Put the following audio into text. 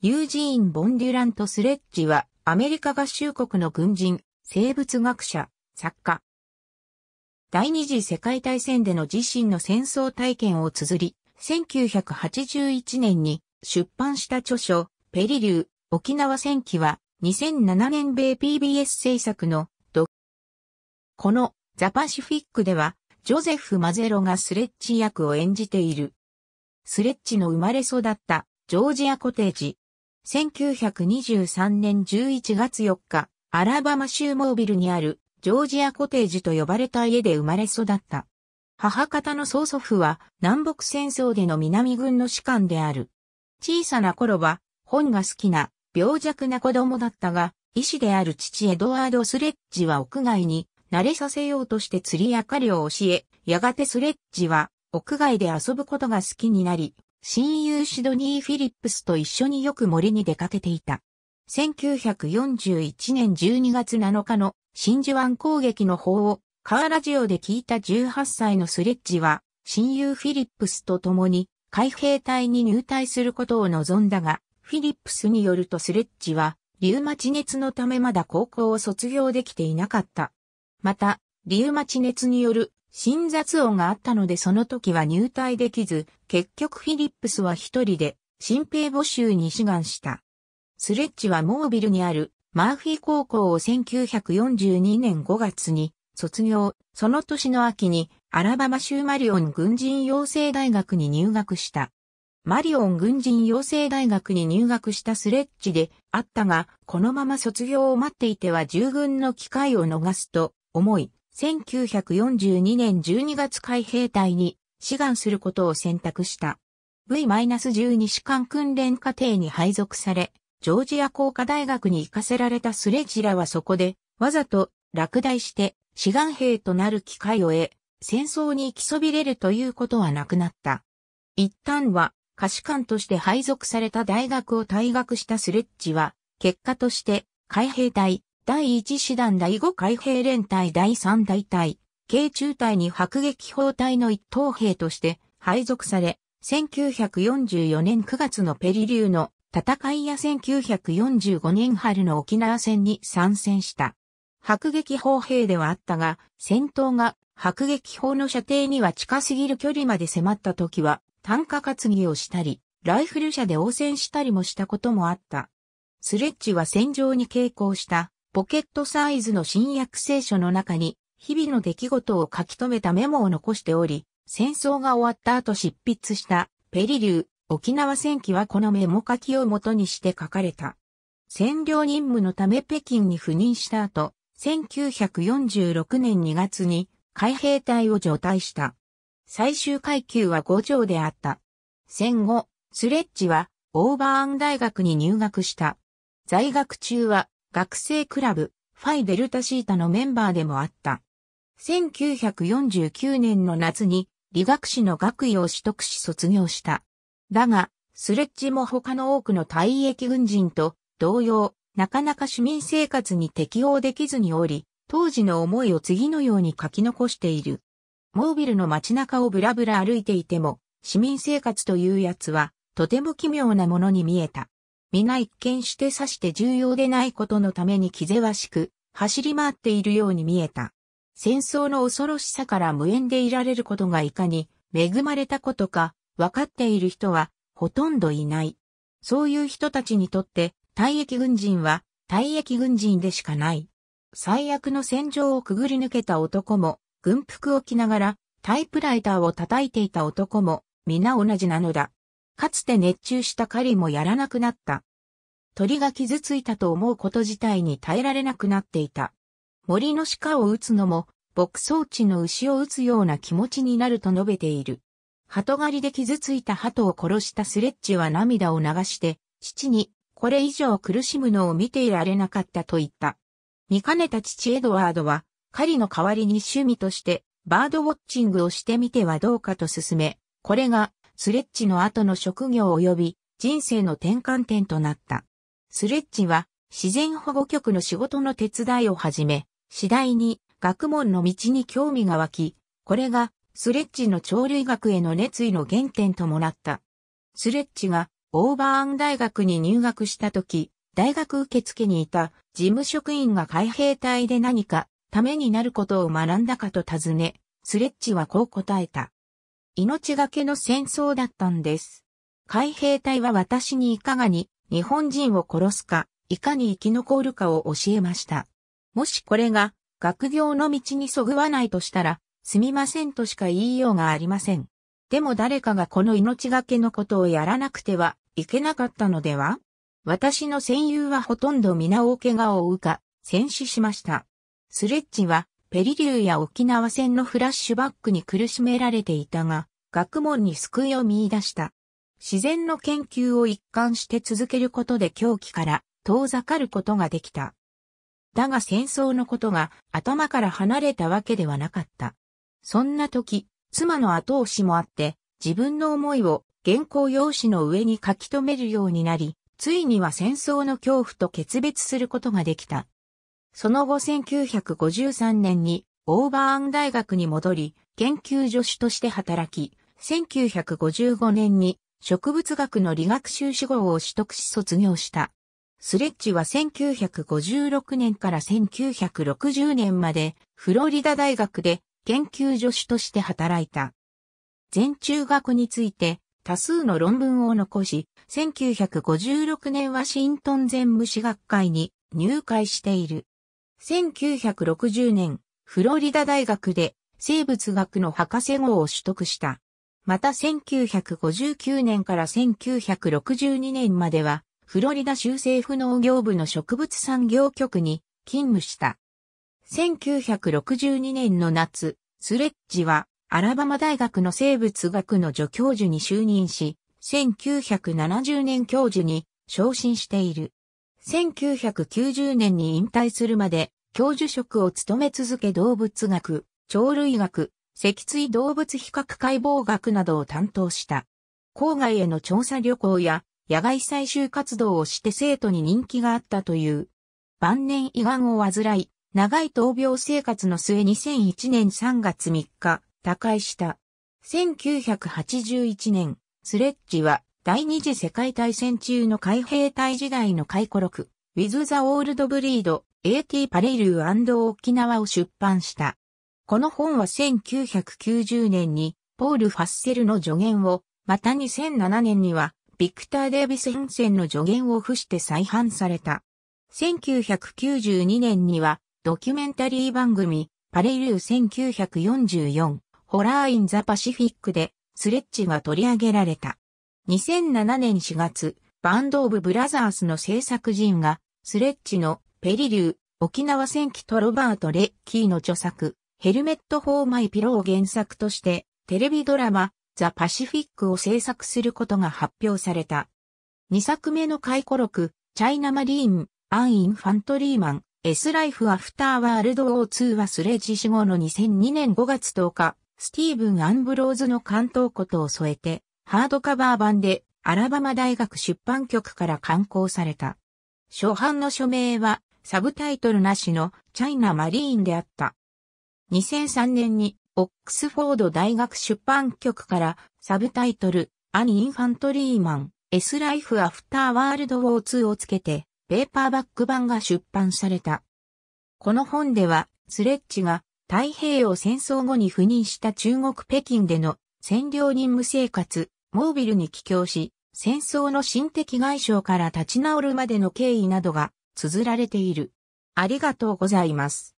ユージーン・ボンデュラント・スレッジはアメリカ合衆国の軍人、生物学者、作家。第二次世界大戦での自身の戦争体験を綴り、1981年に出版した著書、ペリリュー、沖縄戦記は2007年米 PBS 制作のドこのザ・パシフィックではジョゼフ・マゼロがスレッチ役を演じている。スレッチの生まれ育ったジョージアコテージ。1923年11月4日、アラバマ州モービルにあるジョージアコテージと呼ばれた家で生まれ育った。母方の曽祖父は南北戦争での南軍の士官である。小さな頃は本が好きな病弱な子供だったが、医師である父エドワード・スレッジは屋外に慣れさせようとして釣りや狩りを教え、やがてスレッジは屋外で遊ぶことが好きになり、親友シドニー・フィリップスと一緒によく森に出かけていた。1941年12月7日の真珠湾攻撃の方をカーラジオで聞いた18歳のスレッジは親友フィリップスと共に海兵隊に入隊することを望んだが、フィリップスによるとスレッジはリウマチ熱のためまだ高校を卒業できていなかった。また、リウマチ熱による心雑音があったのでその時は入隊できず、結局フィリップスは一人で新兵募集に志願した。スレッジはモービルにあるマーフィー高校を1942年5月に卒業、その年の秋にアラバマ州マリオン軍人養成大学に入学した。マリオン軍人養成大学に入学したスレッジであったが、このまま卒業を待っていては従軍の機会を逃すと思い、1942年12月海兵隊に志願することを選択した。V-12 士官訓練課程に配属され、ジョージア工科大学に行かせられたスレッジらはそこで、わざと落第して志願兵となる機会を得、戦争に行きそびれるということはなくなった。一旦は、下士官として配属された大学を退学したスレッジは、結果として、海兵隊、第一師団第五海兵連隊第三大隊、軽中隊に迫撃砲隊の一等兵として配属され、1944年9月のペリリューの戦いや1945年春の沖縄戦に参戦した。迫撃砲兵ではあったが、戦闘が迫撃砲の射程には近すぎる距離まで迫った時は、単価担ぎをしたり、ライフル車で応戦したりもしたこともあった。スレッジは戦場に傾向したポケットサイズの新約聖書の中に日々の出来事を書き留めたメモを残しており、戦争が終わった後執筆したペリリュー沖縄戦記はこのメモ書きを元にして書かれた。占領任務のため北京に赴任した後、1946年2月に海兵隊を除隊した。最終階級は5条であった。戦後、スレッジはオーバーン大学に入学した。在学中は学生クラブファイデルタシータのメンバーでもあった。1949年の夏に理学士の学位を取得し卒業した。だが、スレッジも他の多くの退役軍人と同様、なかなか市民生活に適応できずにおり、当時の思いを次のように書き残している。モービルの街中をブラブラ歩いていても、市民生活というやつは、とても奇妙なものに見えた。皆一見して刺して重要でないことのために気ぜわしく、走り回っているように見えた。戦争の恐ろしさから無縁でいられることがいかに恵まれたことか、分かっている人はほとんどいない。そういう人たちにとって退役軍人は退役軍人でしかない。最悪の戦場をくぐり抜けた男も軍服を着ながらタイプライターを叩いていた男も皆同じなのだ。かつて熱中した狩りもやらなくなった。鳥が傷ついたと思うこと自体に耐えられなくなっていた。森の鹿を撃つのも牧草地の牛を撃つような気持ちになると述べている。鳩狩りで傷ついた鳩を殺したスレッジは涙を流して、父に、これ以上苦しむのを見ていられなかったと言った。見かねた父エドワードは、狩りの代わりに趣味として、バードウォッチングをしてみてはどうかと勧め、これが、スレッジの後の職業及び、人生の転換点となった。スレッジは、自然保護局の仕事の手伝いを始め、次第に学問の道に興味が湧き、これがスレッジの鳥類学への熱意の原点ともなった。スレッジがオーバーアン大学に入学した時、大学受付にいた事務職員が海兵隊で何かためになることを学んだかと尋ね、スレッジはこう答えた。命がけの戦争だったんです。海兵隊は私にいかがに日本人を殺すか、いかに生き残るかを教えました。もしこれが学業の道にそぐわないとしたら、すみませんとしか言いようがありません。でも誰かがこの命がけのことをやらなくてはいけなかったのでは？私の戦友はほとんど皆大怪我を負うか、戦死しました。スレッジは、ペリリューや沖縄戦のフラッシュバックに苦しめられていたが、学問に救いを見出した。自然の研究を一貫して続けることで狂気から遠ざかることができた。だが戦争のことが頭から離れたわけではなかった。そんな時、妻の後押しもあって、自分の思いを原稿用紙の上に書き留めるようになり、ついには戦争の恐怖と決別することができた。その後1953年にオーバーン大学に戻り、研究助手として働き、1955年に植物学の理学修士号を取得し卒業した。スレッジは1956年から1960年までフロリダ大学で研究助手として働いた。全中学について多数の論文を残し、1956年ワシントン全虫学会に入会している。1960年、フロリダ大学で生物学の博士号を取得した。また1959年から1962年までは、フロリダ州政府農業部の植物産業局に勤務した。1962年の夏、スレッジはアラバマ大学の生物学の助教授に就任し、1970年教授に昇進している。1990年に引退するまで教授職を務め続け動物学、鳥類学、脊椎動物比較解剖学などを担当した。郊外への調査旅行や野外採集活動をして生徒に人気があったという。晩年胃がんを患い、長い闘病生活の末2001年3月3日、他界した。1981年、スレッジは第二次世界大戦中の海兵隊時代の回顧録、With the Old Breed, AT パレルー沖縄を出版した。この本は1990年にポール・ファッセルの助言を、また2007年にはビクター・デイビス編成の助言を付して再販された。1992年にはドキュメンタリー番組 Peleliu 1944 Horror in the Pacific でスレッジが取り上げられた。2007年4月、バンド・オブ・ブラザースの制作陣がスレッジのペリリュー、沖縄戦記とロバート・レッキーの著作、 Helmet for My Pillow を原作として、テレビドラマ、 The Pacific を制作することが発表された。2作目の回顧録、 China Marine、アン・インファントリーマン、S ライフ・アフター・ワールド・オー2はスレッジ死後の2002年5月10日、スティーブン・アンブローズの巻頭言を添えて、ハードカバー版でアラバマ大学出版局から刊行された。初版の書名はサブタイトルなしのチャイナ・マリーンであった。2003年にオックスフォード大学出版局からサブタイトルアニ・インファントリーマン S ライフ・アフター・ワールド・ウォー2をつけてペーパーバック版が出版された。この本ではスレッジが太平洋戦争後に赴任した中国北京での占領任務生活、モービルに帰郷し、戦争の心的外傷から立ち直るまでの経緯などが綴られている。ありがとうございます。